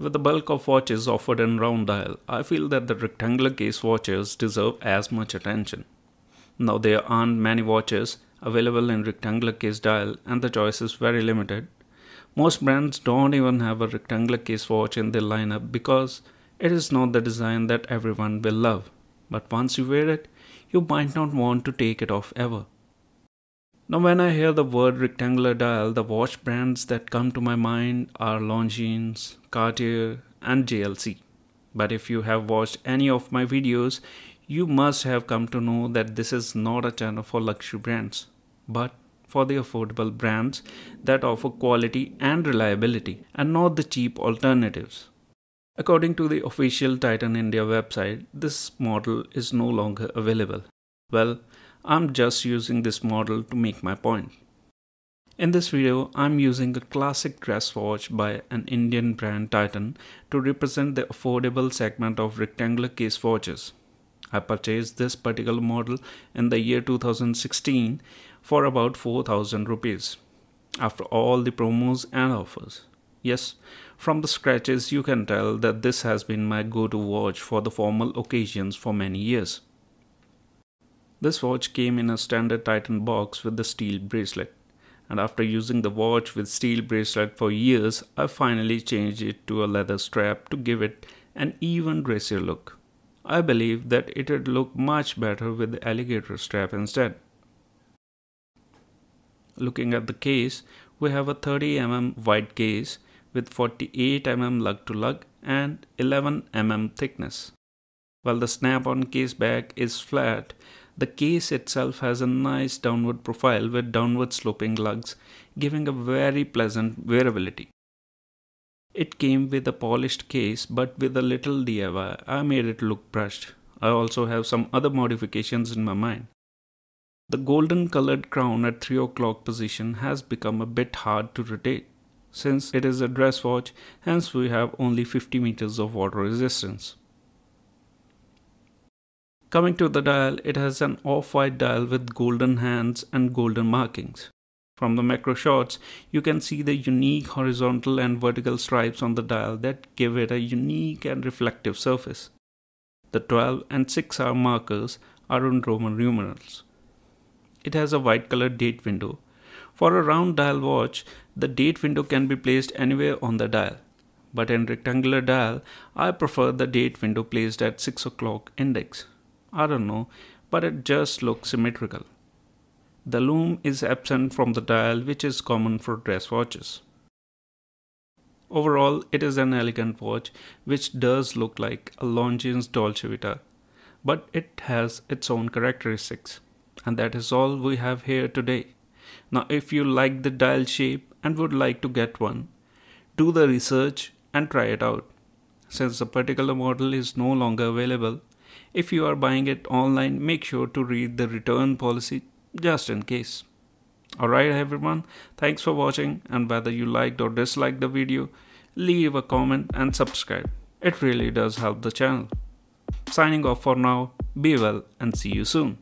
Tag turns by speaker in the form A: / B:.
A: With the bulk of watches offered in round dial, I feel that the rectangular case watches deserve as much attention. Now there aren't many watches available in rectangular case dial and the choice is very limited. Most brands don't even have a rectangular case watch in their lineup because it is not the design that everyone will love. But once you wear it, you might not want to take it off ever. Now, when I hear the word rectangular dial, the watch brands that come to my mind are Longines, Cartier, and JLC. But if you have watched any of my videos, you must have come to know that this is not a channel for luxury brands, but for the affordable brands that offer quality and reliability and not the cheap alternatives. According to the official Titan India website, this model is no longer available. Well, I'm just using this model to make my point. In this video, I'm using a classic dress watch by an Indian brand Titan to represent the affordable segment of rectangular case watches. I purchased this particular model in the year 2016 for about 4000 rupees after all the promos and offers. Yes, from the scratches you can tell that this has been my go-to watch for the formal occasions for many years. This watch came in a standard Titan box with the steel bracelet. And after using the watch with steel bracelet for years, I finally changed it to a leather strap to give it an even dressier look. I believe that it would look much better with the alligator strap instead. Looking at the case, we have a 30 mm wide case with 48 mm lug to lug and 11 mm thickness. While the snap-on case back is flat, the case itself has a nice downward profile with downward sloping lugs, giving a very pleasant wearability. It came with a polished case but with a little DIY. I made it look brushed. I also have some other modifications in my mind. The golden colored crown at 3 o'clock position has become a bit hard to rotate since it is a dress watch hence we have only 50 meters of water resistance. Coming to the dial, it has an off-white dial with golden hands and golden markings. From the macro shots, you can see the unique horizontal and vertical stripes on the dial that give it a unique and reflective surface. The 12 and 6 hour markers are in Roman numerals. It has a white colored date window. For a round dial watch, the date window can be placed anywhere on the dial. But in rectangular dial, I prefer the date window placed at 6 o'clock index. I don't know, but it just looks symmetrical. The lume is absent from the dial which is common for dress watches. Overall, it is an elegant watch which does look like a Longines Dolce Vita, but it has its own characteristics. And that is all we have here today. Now, if you like the dial shape and would like to get one, do the research and try it out. Since the particular model is no longer available, if you are buying it online, make sure to read the return policy just in case. Alright everyone, thanks for watching and whether you liked or disliked the video, leave a comment and subscribe. It really does help the channel. Signing off for now, be well and see you soon.